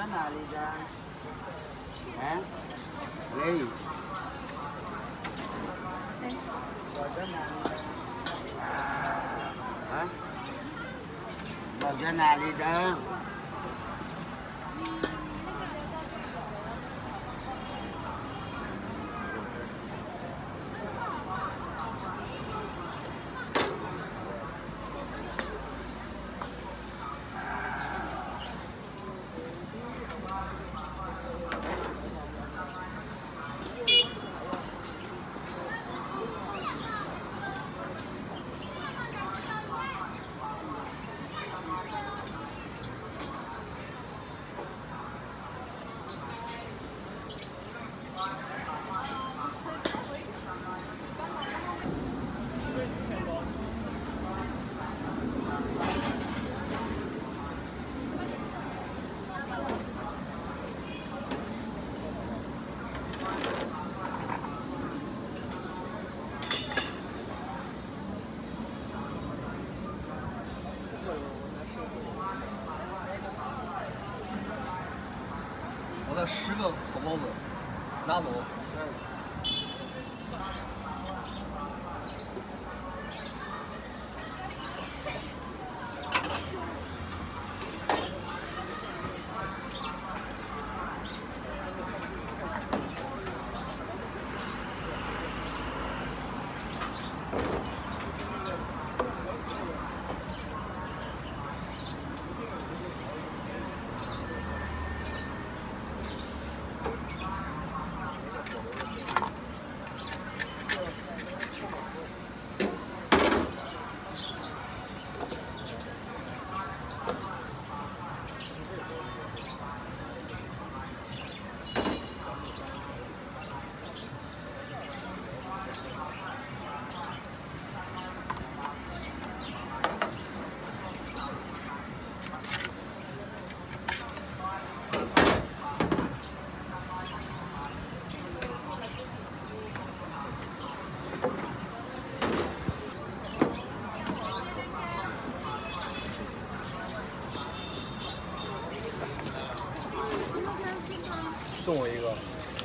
Sana Liza. Eh? Hey. Bagaimana, Liza? Bagaimana, Liza? 十个烤包子拿走。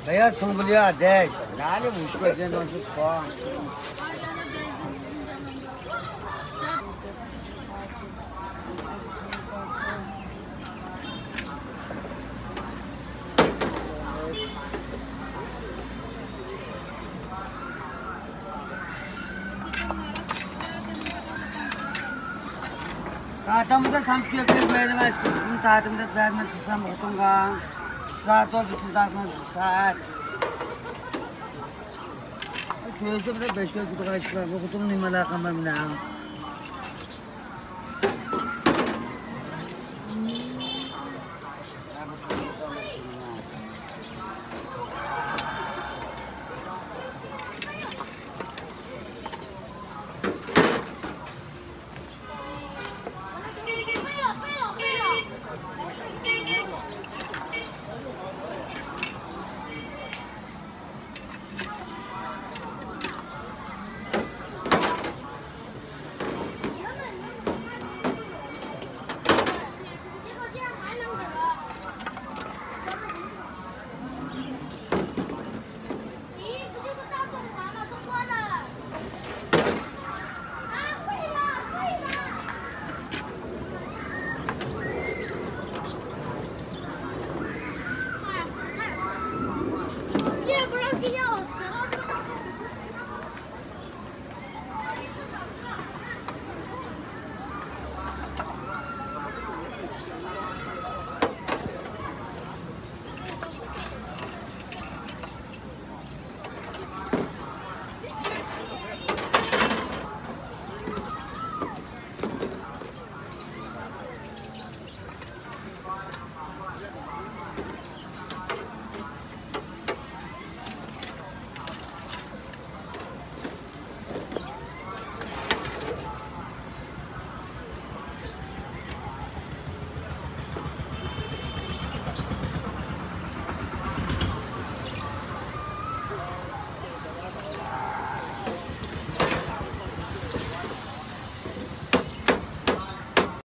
Beyaz sungulya değil. Yani bu iş gözden önce soğan. Tahtamıza Samsun köpeği beğenmez ki. Sizin tahtımda beğenmez ki Samsun Saat oldu sizin sonra bir saat. Köyse bile beş köy kutu kaçtılar. Bu kutunun numaraları kamarım